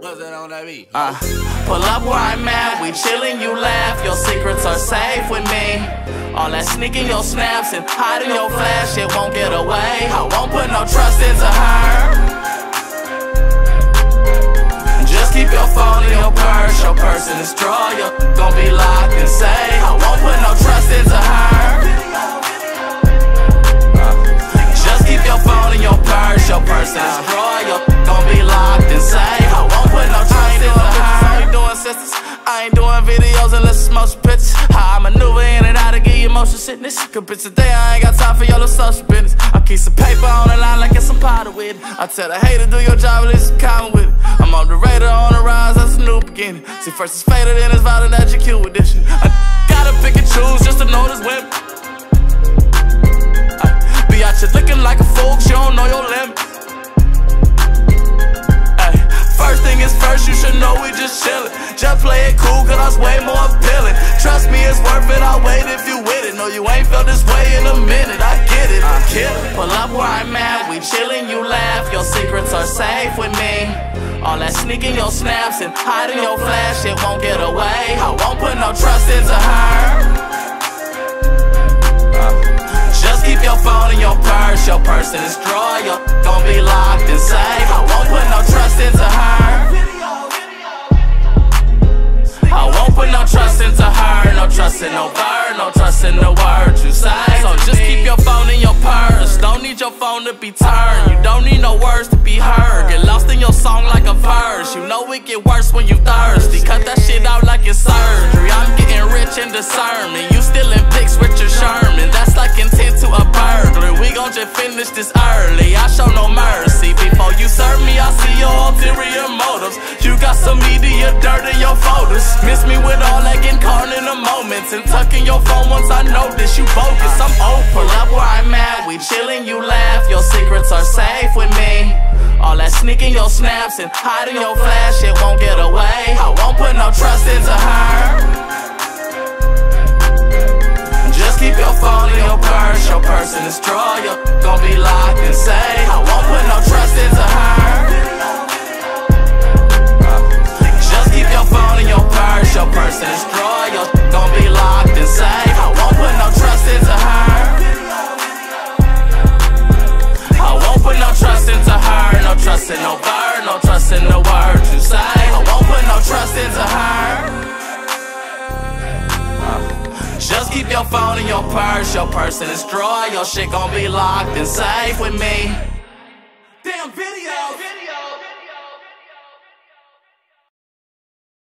What's that on that beat? Uh, pull up where I'm at, we chillin', you laugh. Your secrets are safe with me. All that sneaking your snaps and hiding your flash, it won't get away. I won't put no trust into her. Just keep your phone in your purse, your person is draw. You're gon' be locked and safe. I won't put no trust into her. Just keep your phone in your purse, your person is draw. Doing videos unless it's motion pictures. How I maneuver in and out to get you motion sickness. Cause bitch, today I ain't got time for your little social business. I keep some paper on the line like it's some powder with it. I tell the hater, do your job, at least common with it. I'm on the radar, on the rise, that's a new beginning. See, first it's fatal, then it's violent, that's your cue edition. I gotta pick and choose just to notice women. I be out here looking like a fool, you don't know your limits. First thing is first, you should know we just chillin'. Just play it cool, cause that's way more appealing. Trust me, it's worth it, I'll wait if you with it. No, you ain't felt this way in a minute, I get it. I kill it. Pull up where I'm at, we chillin', you laugh. Your secrets are safe with me. All that sneaking your snaps and hiding your flash, it won't get away. I won't put no trust into her. Just keep your phone in your purse, your person is drawer. You're gon' be locked and her, no in no bird, no trust in the words you say. So just keep your phone in your purse. Don't need your phone to be turned. You don't need no words to be heard. Get lost in your song like a verse. You know it get worse when you thirsty. Cut that shit out like it's surgery. I'm getting rich in discernment. You still in pics, Richard Sherman. That's like intent to a burglar. We gon' just finish this early. I show no mercy. Before you serve me, I see your ulterior motives. You got some media dirt in your photos. Miss me with all moments. And tucking your phone once I notice you bogus. I'm open. Pull up where I'm at. We chillin', you laugh. Your secrets are safe with me. All that sneaking your snaps and hiding your flash, it won't get away. I won't put no trust into her. Just keep your phone in your purse, your person is draw. You're gon' be locked and safe. I won't put no trust into her. Just keep your phone in your purse, your person is draw. Trust the words you say. I won't put no trust into her. Just keep your phone in your purse, your person is drawer, your shit gon' be locked and safe with me.